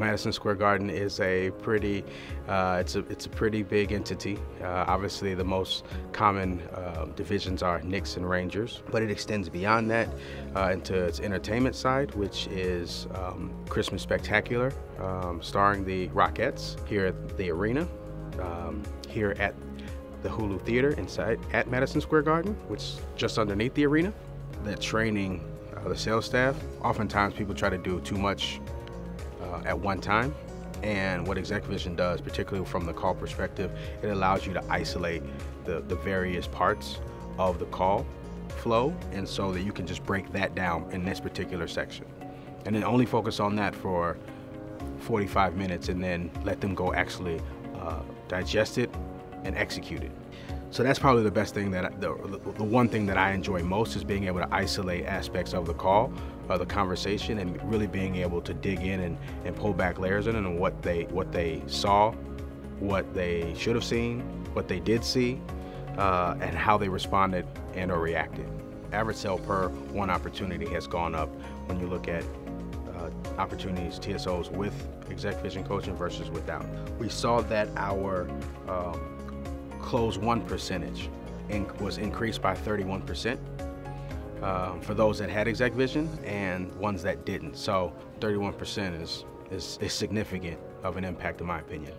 Madison Square Garden is a pretty, uh, it's a it's a pretty big entity. Uh, obviously, the most common uh, divisions are Knicks and Rangers, but it extends beyond that uh, into its entertainment side, which is um, Christmas Spectacular, um, starring the Rockettes here at the arena, um, here at the Hulu Theater inside at Madison Square Garden, which is just underneath the arena. That training uh, the sales staff. Oftentimes, people try to do too much uh, at one time. And what Vision does, particularly from the call perspective, it allows you to isolate the, the various parts of the call flow, and so that you can just break that down in this particular section. And then only focus on that for 45 minutes and then let them go actually uh, digest it and execute it. So that's probably the best thing that the, the one thing that I enjoy most is being able to isolate aspects of the call, of the conversation, and really being able to dig in and, and pull back layers in and what they what they saw, what they should have seen, what they did see, uh, and how they responded and or reacted. Average sale per one opportunity has gone up when you look at uh, opportunities, TSOs with ExecVision coaching versus without. We saw that our um, close won percentage and was increased by 31% uh, for those that had ExecVision and ones that didn't. So 31% is, is, is significant of an impact in my opinion.